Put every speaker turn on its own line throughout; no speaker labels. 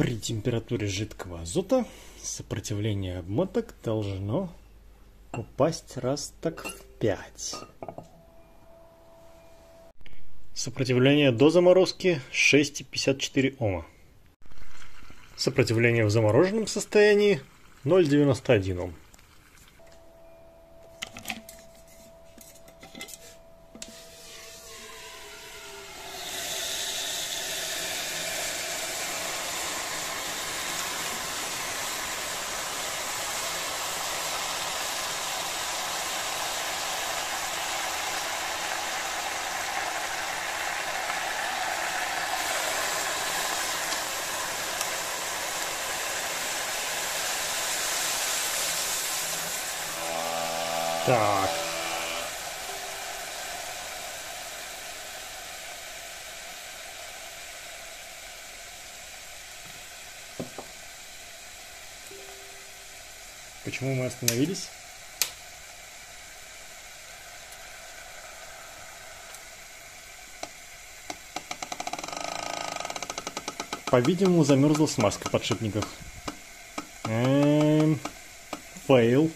При температуре жидкого азота сопротивление обмоток должно упасть раз так в 5. Сопротивление до заморозки 6,54 Ома. Сопротивление в замороженном состоянии 0,91 Ом. Так. Почему мы остановились? По-видимому, замерзла смазка в подшипниках. Эм, фейл.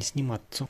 Не сниматься.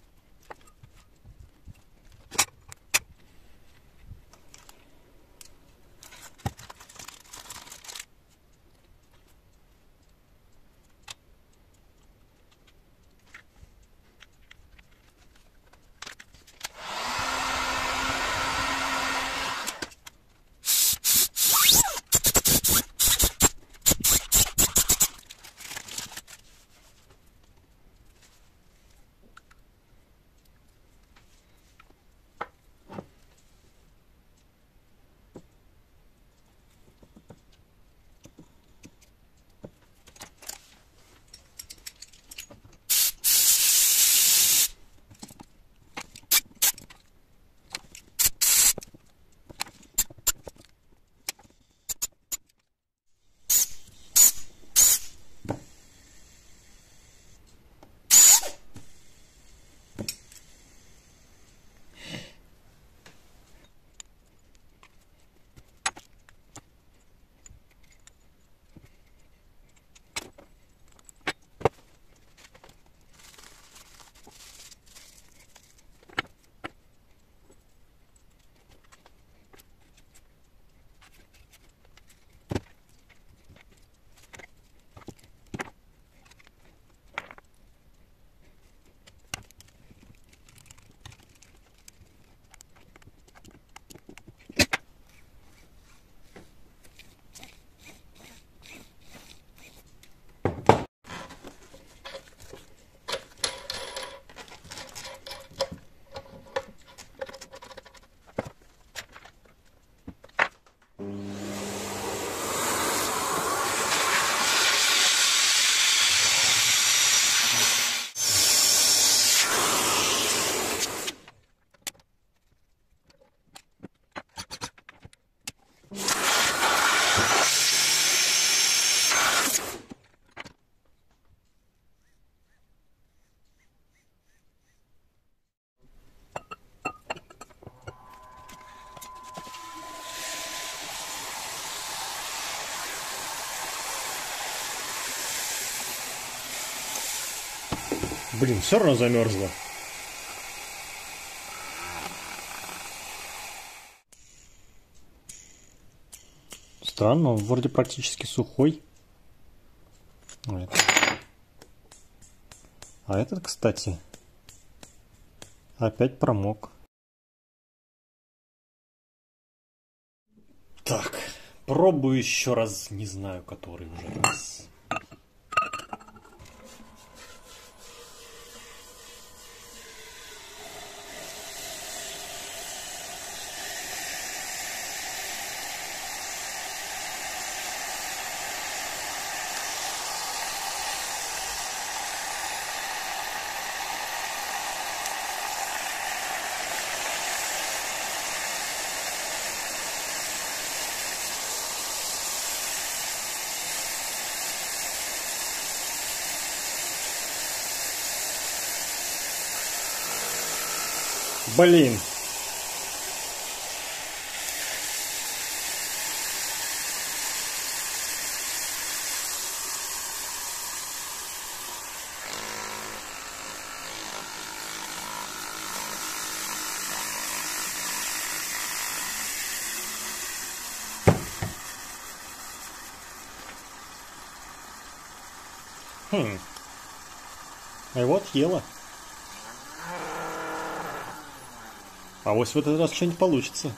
Блин, все равно замерзло. Странно, он вроде практически сухой. А а этот кстати, опять промок. Так, пробую еще раз, не знаю, который уже раз. Блин. Хм. А вот ела. А вот в этот раз что-нибудь получится.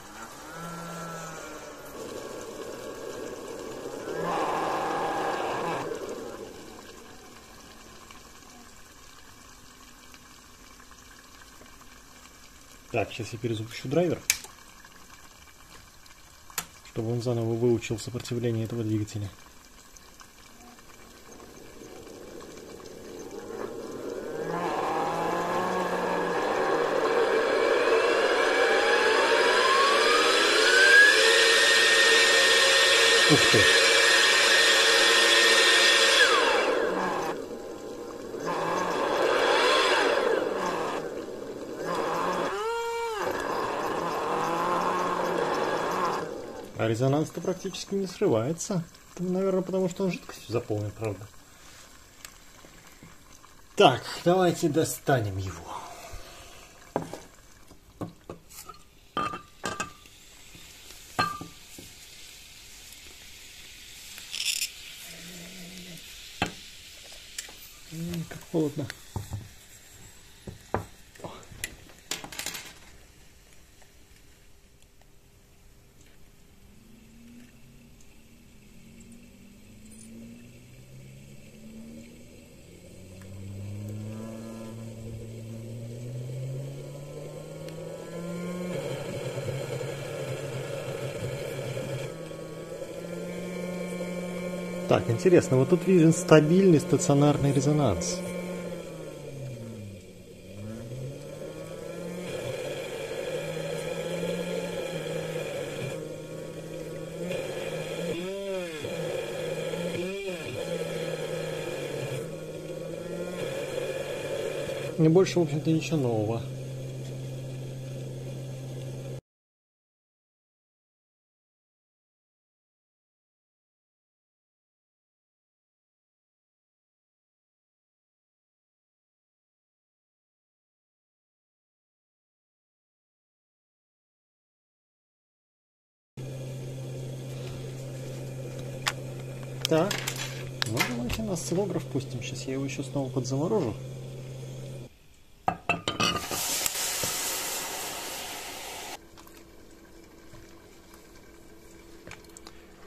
Так, сейчас я перезапущу драйвер, чтобы он заново выучил сопротивление этого двигателя. Ух ты! А резонанс-то практически не срывается. Это, наверное, потому что он жидкостью заполнен, правда. Так, давайте достанем его. Холодно. Так, интересно, вот тут виден стабильный стационарный резонанс. Не больше, в общем-то, ничего нового. Так, ну давайте на осциллограф пустим. Сейчас я его еще снова подзаморожу.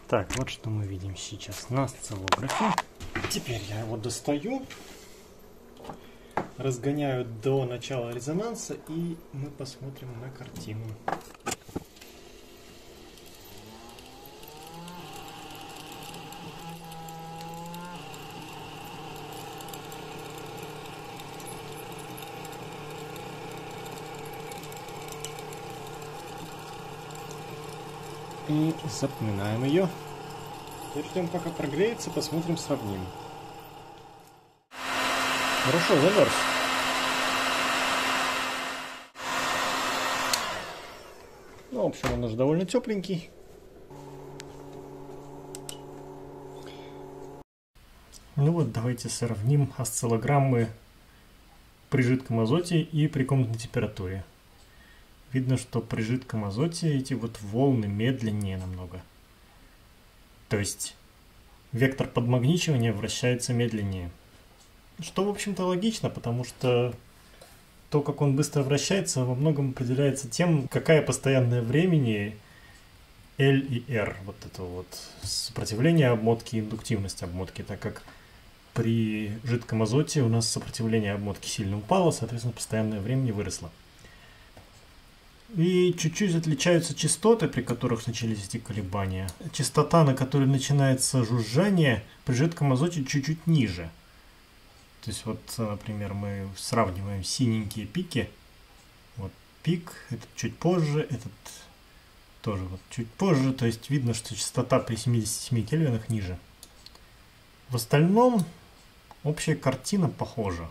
Так, вот что мы видим сейчас на осциллографе. Теперь я его достаю, разгоняю до начала резонанса и мы посмотрим на картину. И запоминаем ее. Теперь ждем пока прогреется, посмотрим, сравним. Хорошо, замерз. Ну, в общем, он уже довольно тепленький. Ну вот, давайте сравним осциллограммы при жидком азоте и при комнатной температуре видно, что при жидком азоте эти вот волны медленнее намного. То есть вектор подмагничивания вращается медленнее. Что, в общем-то, логично, потому что то, как он быстро вращается, во многом определяется тем, какая постоянное времени L и R, вот это вот сопротивление обмотки индуктивность обмотки, так как при жидком азоте у нас сопротивление обмотки сильно упало, соответственно, постоянное время не выросло. И чуть-чуть отличаются частоты, при которых начались эти колебания. Частота, на которой начинается жужжание, при жидком азоте чуть-чуть ниже. То есть вот, например, мы сравниваем синенькие пики. Вот пик, этот чуть позже, этот тоже вот чуть позже. То есть видно, что частота при 77 кельвинах ниже. В остальном общая картина похожа.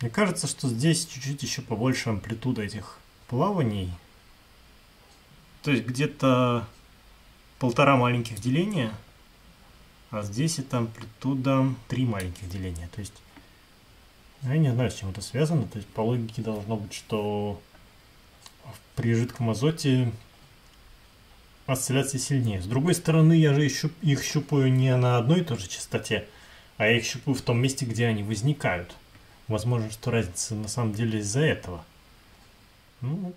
Мне кажется, что здесь чуть-чуть еще побольше амплитуда этих плаваний. То есть где-то полтора маленьких деления, а здесь это амплитуда три маленьких деления. То есть я не знаю, с чем это связано. То есть по логике должно быть, что при жидком азоте осцилляции сильнее. С другой стороны, я же их, их щупаю не на одной и той же частоте, а я их щупаю в том месте, где они возникают. Возможно, что разница на самом деле из-за этого. Ну вот,